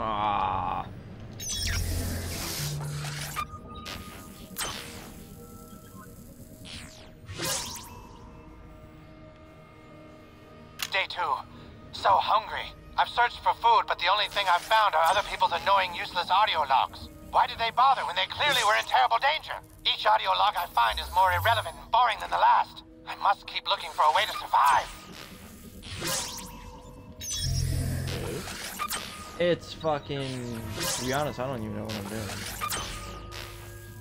Ah. Day two. So hungry. I've searched for food, but the only thing I've found are other people's annoying, useless audio logs. Why did they bother when they clearly were in terrible danger? Each audio log I find is more irrelevant and boring than the last. I must keep looking for a way to survive. It's fucking. To be honest, I don't even know what I'm doing.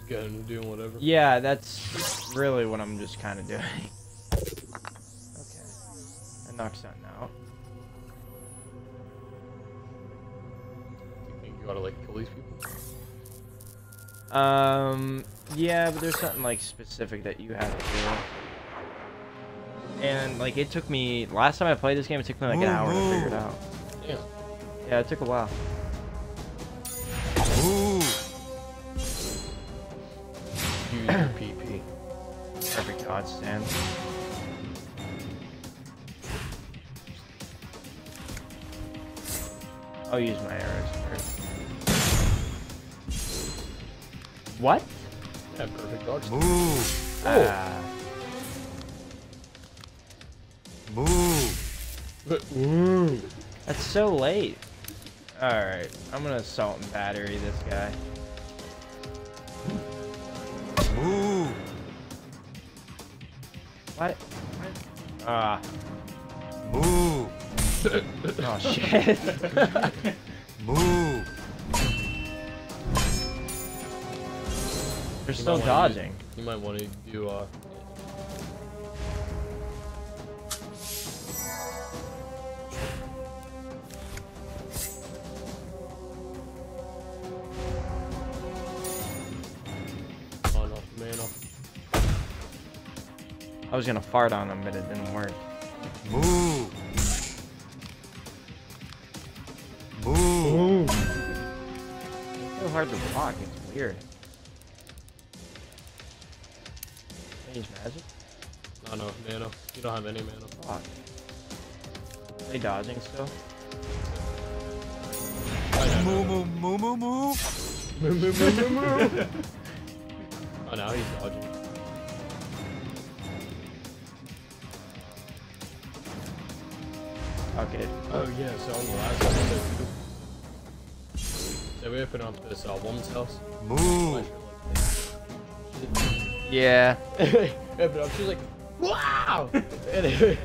Get him doing whatever. Yeah, that's really what I'm just kind of doing. okay. I knocked something out. You think you gotta like kill these people? Um, yeah, but there's something like specific that you have to do. And like it took me last time I played this game, it took me like an hour to figure it out. Damn. Yeah, it took a while. Use your PP. Perfect dodge stand. I'll use my arrows first. What? Yeah, perfect dodge. Move. Ah. Move. Ooh. That's so late. Alright, I'm gonna assault and battery this guy. Move. What? Ah. Move. oh shit. Move. They're still might wanna dodging. You might want to do uh. I was gonna fart on him, but it didn't work. Move. Move. It's so hard to block, it's weird. Change magic? No, no, mana. You don't have any mana. Fuck. Are they dodging still? Move. Move. Move. Move. Move. Oh, now he's dodging. Okay. Oh yeah, so on the last episode, so we open up this uh, woman's house. Move. Yeah. open up, she's like, wow! and it,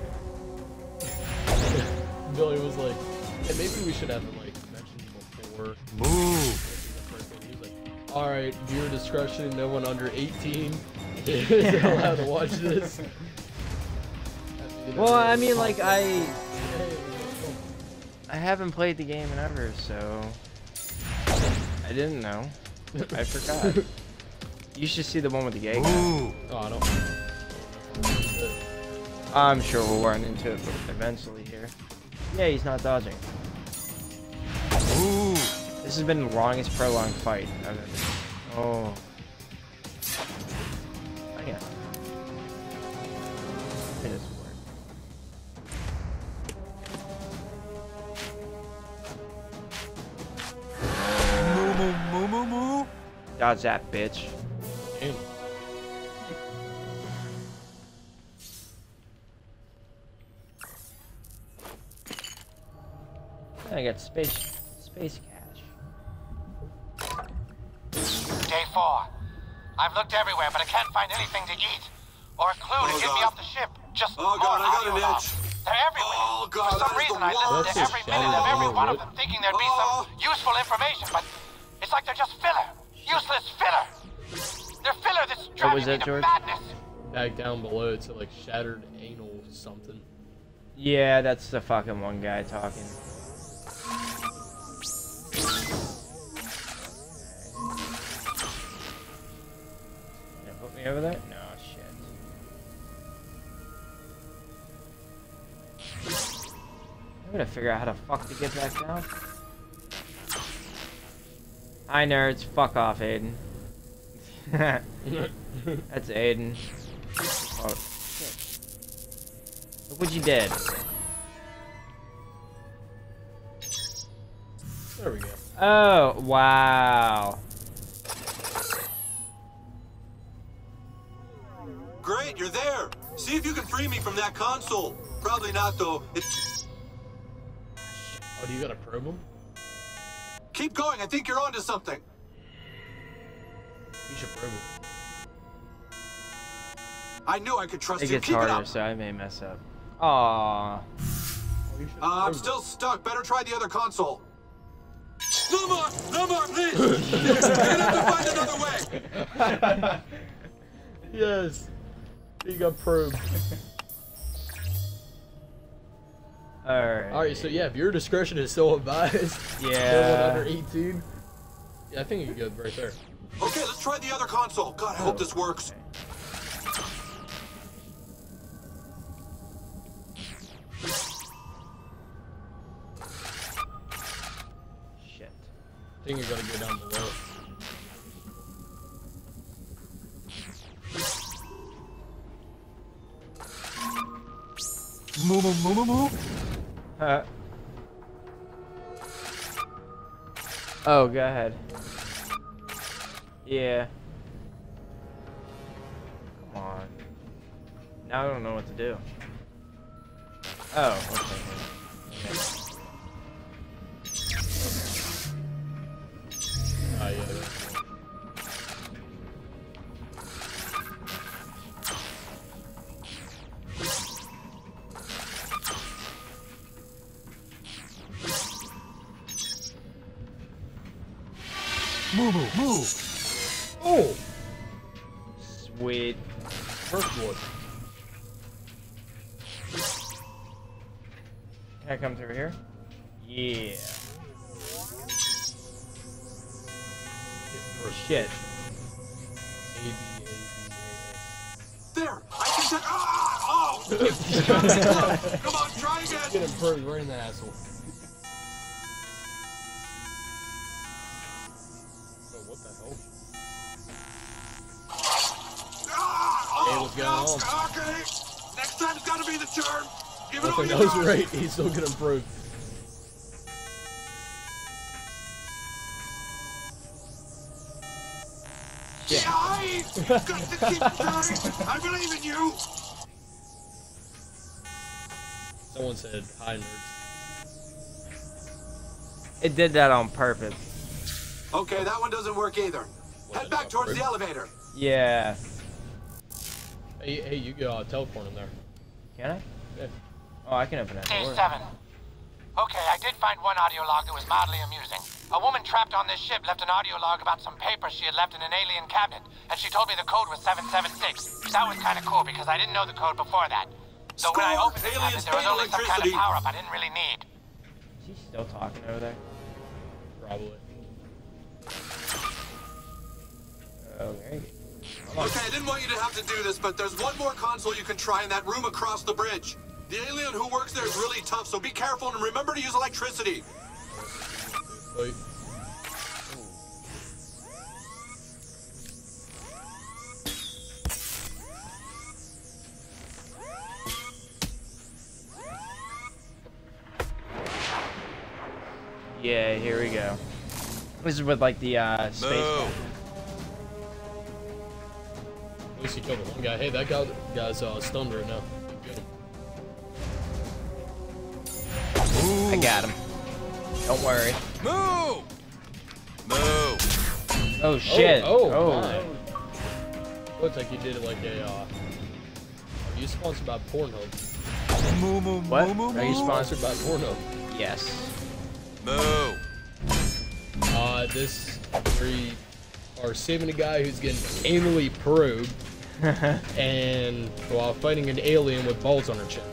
Billy was like, hey, maybe we should have it like mentioned before. Move. the first one." He like, all right, viewer discretion, no one under 18 is allowed to watch this. Well, I mean, like, I... I haven't played the game in ever, so... I didn't know. I forgot. You should see the one with the gay guy. Move. Oh, I don't. I'm sure we'll run into it eventually here. Yeah, he's not dodging. Move. This has been the longest prolonged fight I've ever. Oh. Oh yeah. Dodge that bitch. Damn. I got space space cash. Day four. I've looked everywhere, but I can't find anything to eat. Or a clue to Oh, get me off the ship. Just Oh, more God, I got an itch. They're everywhere. Oh, God, For some reason, I listen to every minute of every one of them, thinking there'd be Oh. some useful information, but it's like they're just filler. Useless filler. They're filler that's oh, driving was that, to George? madness. Back down below, it's like shattered anal something. Yeah, that's the fucking one guy talking. Yeah, put me over there? No, shit. I'm gonna figure out how the fuck to get back down. Hi nerds, fuck off Aiden. That's Aiden. Oh. Look what you did. There we go. Oh, wow. Great, you're there. See if you can free me from that console. Probably not, though. It... Oh, do you got a probe him? Keep going. I think you're onto something. You should probe him. I knew I could trust It you. gets Keep it harder, up. so I may mess up. Aww. You should Uh, I'm still stuck. Better try the other console. No more! No more, please! You're gonna have to find another way! yes. He got probed. Alright. Alright, so yeah, if your discretion is still advised, Yeah. under 18. Yeah, I think you're good right there. Okay, let's try the other console. God, I hope this works. Shit. I think you're gonna go down below. Moo moo moo moo moo. Uh. Oh, go ahead. Yeah. Come on. Now I don't know what to do. Oh, okay. okay. Ah, yeah. That's cool. Moo moo moo. Oh! Sweet. First blood. Can I come through here? Yeah. First. Shit. A, B, A, B, A, There! I can take. Ah! Oh! Come on, try A. again! Get him probed right in the asshole. Hey, what's going no, on? Okay. Next time's gotta be the turn. Give it all Nothing you else got. right. He's still getting probed. Yeah, I got to keep trying. I believe in you. Someone said, hi, nerds. It did that on purpose. Okay, that one doesn't work either. Head back towards the elevator. Yeah. Hey, hey, you can uh, teleport him there. Can I? Yeah. Oh, I can open that Day door. seven. Okay, I did find one audio log that was mildly amusing. A woman trapped on this ship left an audio log about some papers she had left in an alien cabinet, and she told me the code was 776. That was kind of cool because I didn't know the code before that. So when I Score! opened the Aliens cabinet, there was only some kind of power-up I didn't really need. Is he still talking over there? Probably. Okay, I didn't want you to have to do this, but there's one more console you can try in that room across the bridge. The alien who works there is really tough, so be careful and remember to use electricity. Wait. Yeah, here we go. This is with like the uh, space. Move. At least he killed the one guy. Hey, that guy, guy's uh, stunned right now. Get. I got him. Don't worry. Move. Move. Oh shit. Oh, oh, oh. Looks like you did it like a. Uh, are you sponsored by Pornhub? Moo moo What? moo moo Are you sponsored by Pornhub? Yes. Move. Uh, this we are saving a guy who's getting anally probed and while fighting an alien with balls on her chin.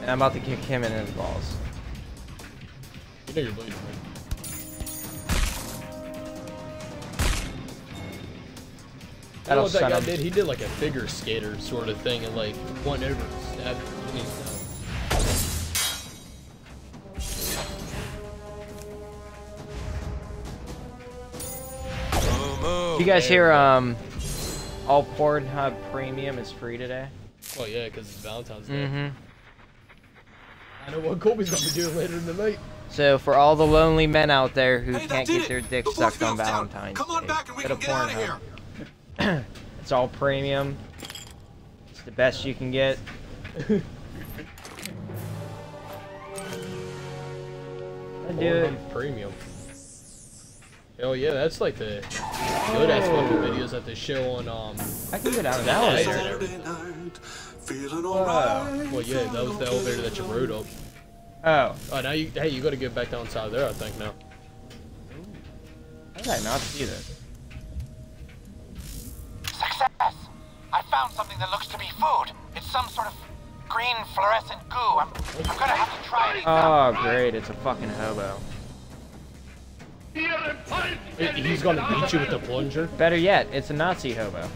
and I'm about to kick him in his balls. You know you're bleeding, right? You know That'll what that guy him. did? He did like a figure skater sort of thing and like went over and stabbed him. Didn't he? Move. Move. You guys hear um, all Pornhub Premium is free today. Oh yeah, because it's Valentine's Day. Mm-hmm. I know what Colby's gonna be doing later in the night. So for all the lonely men out there who Hey, can't get it. their dick The sucked on voicemail's down. Valentine's Come on Day, back and we go to can get out of Pornhub. here. It's all premium. It's the best you can get. I do it. Premium. Hell yeah, that's like the good ass fucking videos that they show on um. I can get out of that Validator. elevator. Saturday night, feeling alright. Well, yeah, that was the elevator that you rode up. Oh, Oh, now you hey, you got to get back down inside there, I think now. how did I not see this? Success! I found something that looks to be food. It's some sort of green fluorescent goo. I'm, I'm gonna have to try it. Oh, great! It's a fucking hobo. He- He's gonna beat you with the plunger. Better yet, it's a Nazi hobo.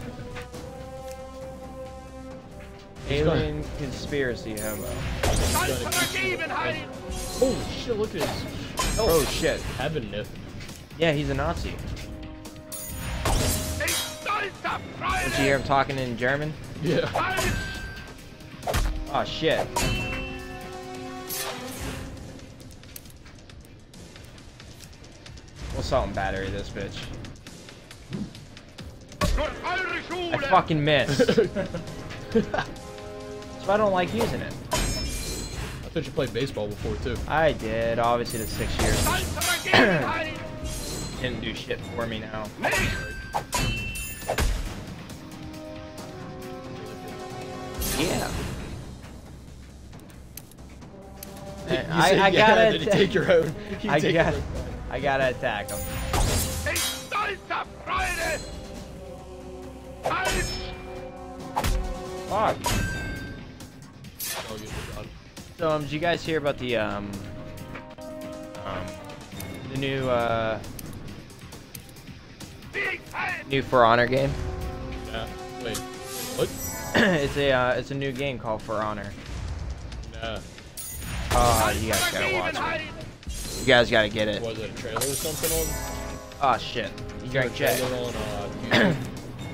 He's gonna- Alien conspiracy hobo. Gonna you with the- Holy shit! Look at his Oh shit! heaven nip. Yeah, he's a Nazi. Did you hear him talking in German? Yeah. Oh shit. We'll and battery this bitch. I fucking missed. so I don't like using it. I thought you played baseball before too. I did, obviously the six years. Didn't do shit for me now. Yeah. You I, I gotta, then you take your own. you I got, your own. I gotta attack him. Fuck. So, um, did you guys hear about the, um, um, the new, uh, new For Honor game? Yeah. Wait. What? it's a, uh, it's a new game called For Honor. Nah. Oh, you guys gotta watch it. You guys gotta get it. Was it a trailer or something on? Oh shit. You drank a Jack. on uh,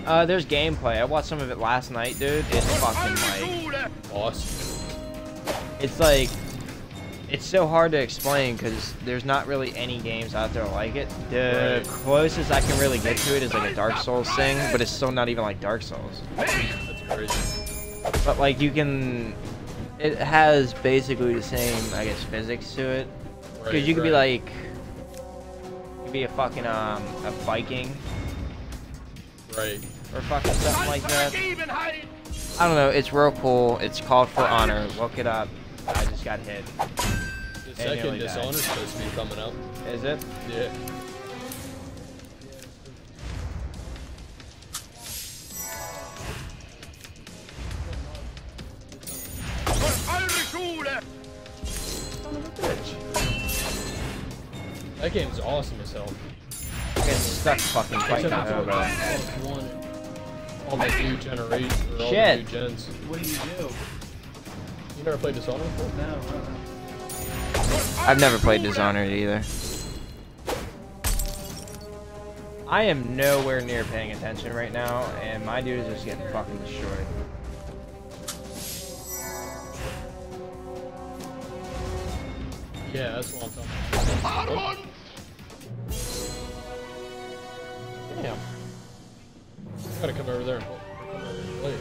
Uh, there's gameplay. I watched some of it last night, dude. It's fucking like, Boss. it's like, it's so hard to explain because there's not really any games out there like it. The Right. closest I can really get to it is like a Dark Souls thing, but it's still not even like Dark Souls. That's crazy. But like you can, it has basically the same, I guess, physics to it. Because Right, you could be like, you could be a fucking um a Viking Right. or fucking something like that. I don't know. It's real cool. It's called For Honor. Look it up. I just got hit. The second nearly died. Supposed to be coming up. Is it? Yeah. That game's awesome as hell. I get stuck fucking fighting a Except hobo. One, all the new generation, or all the new gens. What do you do? You never played Dishonored before? No, uh, I've never played Dishonored either. I am nowhere near paying attention right now, and my dude is just getting fucking destroyed. Yeah, that's what I'm talking about. Damn. I gotta come over there and play.